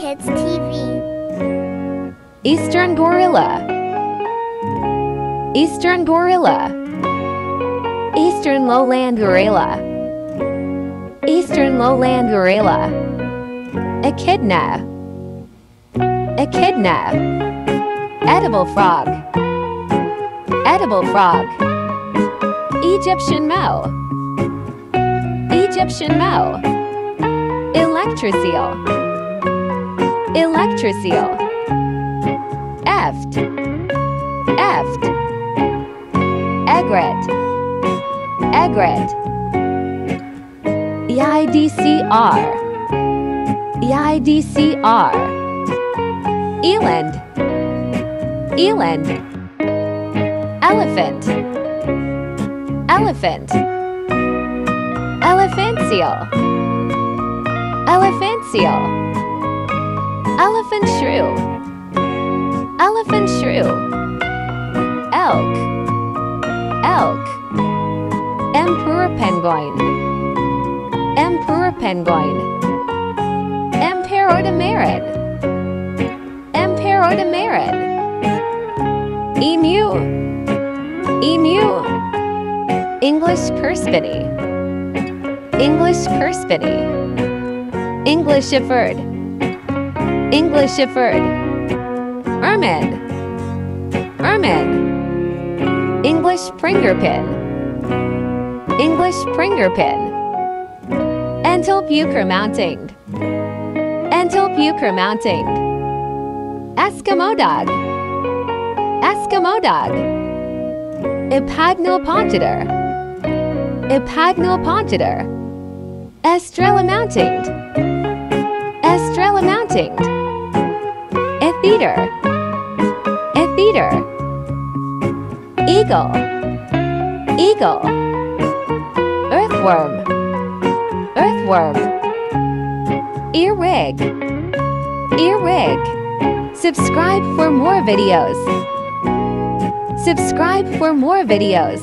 Kids TV. Eastern gorilla. Eastern gorilla. Eastern lowland gorilla. Eastern lowland gorilla. Echidna. Echidna. Edible frog. Edible frog. Egyptian Mau. Egyptian Mau. Electroseal. Electroseal. Eft. Eft. Egret. Egret. Eider. Eider. Eland. Eland. Elephant. Elephant. Elephant seal. Elephant shrew. Elephant shrew. Elk. Elk. Emperor penguin. Emperor penguin. Emperor demerit Emperor Emperodomerid. Emu. Emu. English perspity. English perspity. English Shepherd. English Shepherd. Ermine. Ermine. English pringerpin. English pringerpin. Entlebucher Mountain. Entlebucher Mountain. Eskimo dog. Eskimo dog. Épagneul Pont-Audemer. Epagnopontider. Estrela Mountain. Estrela Mountain. Eagle. Eagle. Earthworm. Earthworm. Earwig. Earwig. Subscribe for more videos. Subscribe for more videos.